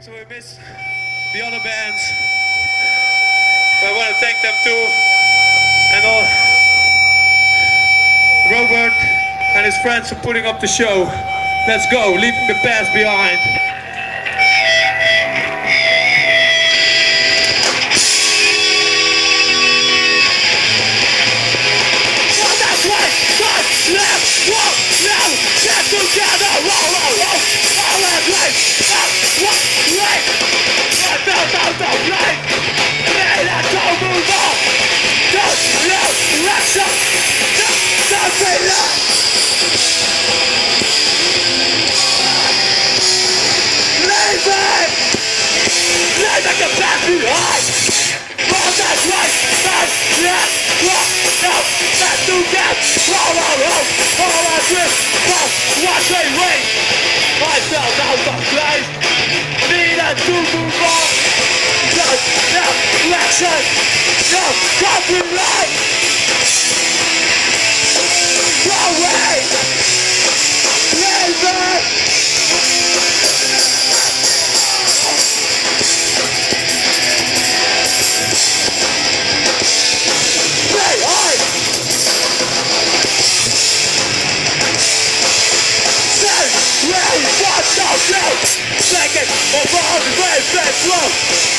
So we miss the other bands. But I want to thank them too. And all Robert and his friends for putting up the show. Let's go, leaving the past behind. Now, let's do that, roll, roll, roll, all that grip, roll, watch me wait, I fell down the place, needed to move on, just, now, action, now, copyright, that